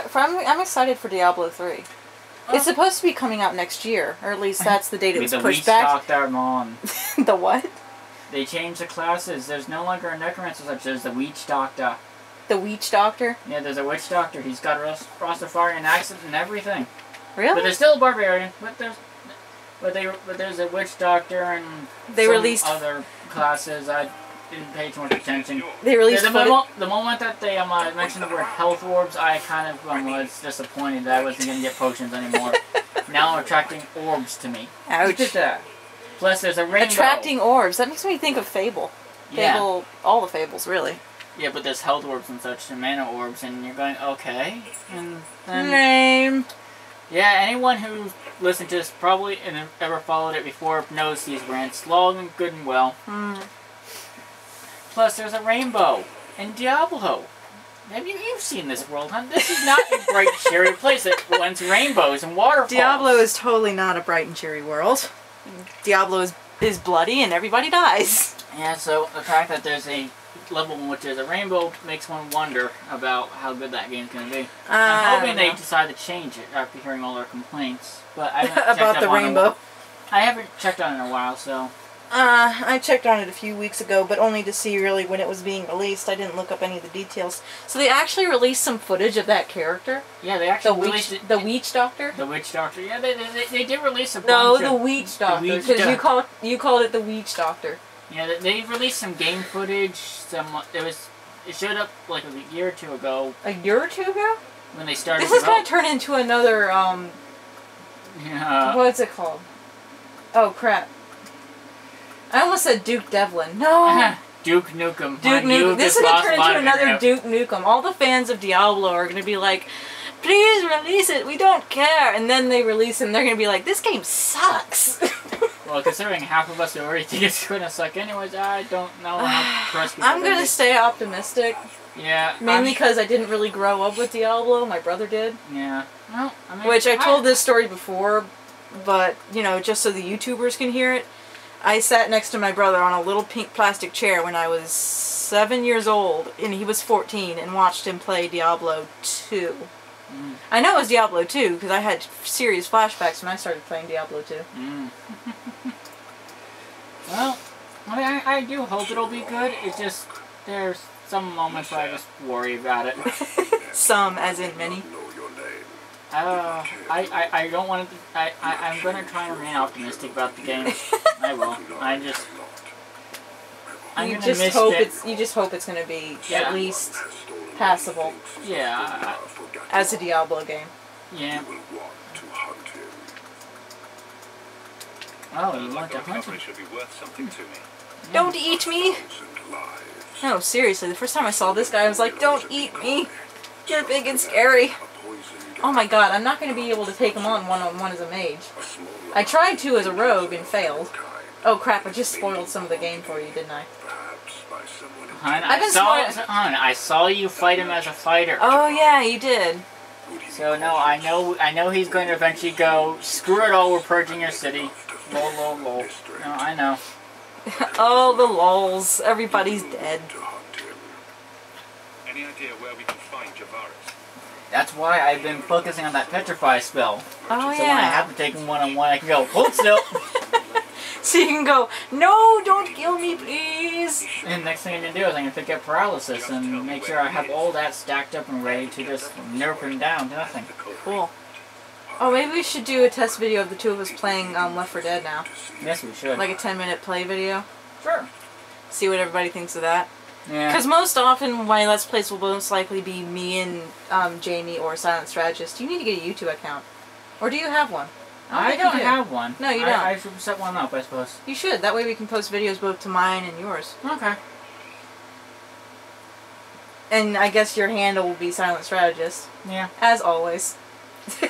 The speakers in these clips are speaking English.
dra- for, I'm, I'm excited for Diablo 3. Oh. It's supposed to be coming out next year, or at least that's the date it was the pushed Witch back. Doctor Mon. the what? They changed the classes. There's no longer a necromancer such. There's the Witch Doctor. The Witch Doctor? Yeah, there's a Witch Doctor. He's got a Ras- Rastafarian accent and everything. Really? But there's still a barbarian. But there's, but they, but there's a Witch Doctor and They some released- other classes. I didn't pay too much attention. They released the, footage- moment, the moment that they um, uh, mentioned the word health orbs, I kind of um, was disappointed that I wasn't going to get potions anymore. now I'm attracting orbs to me. Ouch. Look at that. Plus, there's a rainbow. Attracting orbs. That makes me think of Fable. Yeah. Fable, all the Fables, really. Yeah, but there's health orbs and such, and mana orbs, and you're going, okay. And then, Name. yeah, anyone who listened to this probably and ever followed it before knows these rants long and good and well. Hmm. Plus, there's a rainbow in Diablo. Have you you've seen this world, huh? This is not a bright, cheery place that wants rainbows and waterfalls. Diablo is totally not a bright and cheery world. Diablo is, is bloody and everybody dies. Yeah, so the fact that there's a level in which there's a rainbow makes one wonder about how good that game's gonna be. I'm Uh, hoping they decide to change it after hearing all our complaints. But I haven't about the rainbow. I haven't checked on it in a while, so Uh, I checked on it a few weeks ago, but only to see really when it was being released. I didn't look up any of the details. So they actually released some footage of that character, yeah, they actually the actually witch, it. the Witch Doctor. The witch doctor. Yeah, they, they, they did release a No, the. Witch Doctor, Witch because you called you called it the Witch Doctor. Yeah, they, they released some game footage. Some it was it showed up like a year or two ago A year or two ago. when they started. This is going to turn into another um. Yeah. what's it called? Oh crap! I almost said Duke Devlin. No. Uh-huh. Duke Nukem. Duke Nukem. This is gonna turn my into another. Duke Nukem. All the fans of Diablo are gonna be like, "Please release it. We don't care." And then they release it, and they're gonna be like, "This game sucks." Well, considering half of us already think it's gonna suck anyways, I don't know how pressed people I'm gonna stay optimistic, Yeah. mainly because I didn't really grow up with Diablo. My brother did, Yeah. Well, I mean, which I told this story before, but you know, just so the YouTubers can hear it. I sat next to my brother on a little pink plastic chair when I was seven years old, and he was 14, and watched him play Diablo 2. Mm. I know it was Diablo 2 because I had serious flashbacks when I started playing Diablo 2. Mm. well, I, mean, I, I do hope it'll be good. It's just there's some moments where I just worry about it. Some, as in many. Uh, I, I, I don't want to. I, I I'm gonna try and remain optimistic about the game. I will. I just. I'm you just hope it. it's you just hope it's going to be Yeah. at least passable Yeah. as a Diablo game. Yeah. Oh, you want to hunt him? should be worth something to hmm. me. Don't eat me. No, seriously, the first time I saw this guy, I was like, "Don't eat me. You're big and scary." Oh my god, I'm not going to be able to take him on one on one as a mage. I tried to as a rogue and failed. Oh crap! I just spoiled some of the game for you, didn't I? Hun, I've I been saw, smart- hun, I saw you fight him as a fighter. Oh yeah, you did. So no, I know, I know he's going to eventually go. Screw it all, we're purging your city. Lol, lol, lol. No, I know. Oh the lols, everybody's dead. Any idea where we can find Javaris? That's why I've been focusing on that petrify spell. Oh so when I have to take him one on one, I can go hold still. So you can go, no, don't kill me, please. and next thing I'm gonna do is I'm gonna pick up paralysis and make sure I have all that stacked up and ready to just nerf him down to nothing. Cool. Oh, maybe we should do a test video of the two of us playing um, Left 4 Dead now. Yes, we should. Like a 10 minute play video. sure. See what everybody thinks of that. Yeah. Because most often my Let's Plays will most likely be me and um, Jamie or Silent Strategist. You need to get a YouTube account. Or do you have one? I think don't do. have one. No, you I- don't. I should set one up, I suppose. You should. That way we can post videos both to mine and yours. Okay. And I guess your handle will be Silent Strategist. Yeah. As always.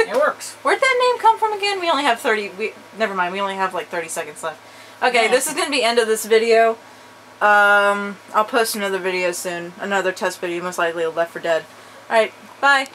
It works. Where'd that name come from again? We only have 30. We, never mind. We only have like 30 seconds left. Okay, Yeah. this is going to be end of this video. Um, I'll post another video soon. Another test video, most likely Left 4 Dead. Alright, bye.